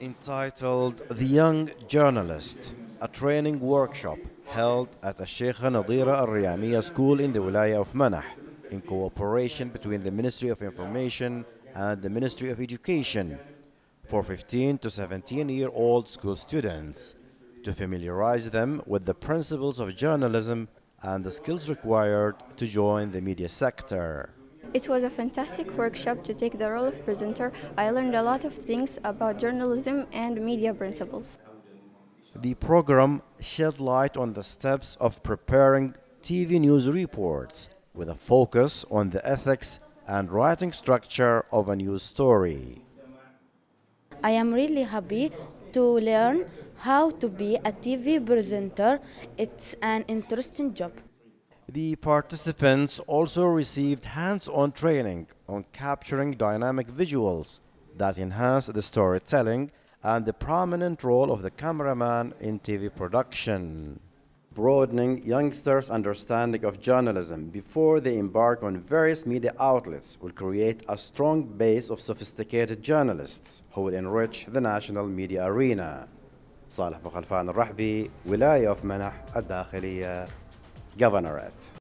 entitled The Young Journalist, a training workshop held at the Sheikh Nadira Al Riyamiya School in the Wilaya of Manah in cooperation between the Ministry of Information and the Ministry of Education for 15 to 17 year old school students to familiarize them with the principles of journalism and the skills required to join the media sector. It was a fantastic workshop to take the role of presenter. I learned a lot of things about journalism and media principles. The program shed light on the steps of preparing TV news reports with a focus on the ethics and writing structure of a news story. I am really happy to learn how to be a TV presenter. It's an interesting job. The participants also received hands-on training on capturing dynamic visuals that enhance the storytelling and the prominent role of the cameraman in TV production. Broadening youngsters' understanding of journalism before they embark on various media outlets will create a strong base of sophisticated journalists who will enrich the national media arena. صالح بخلفان الرحبي ولاية of منح الداخلية Governorate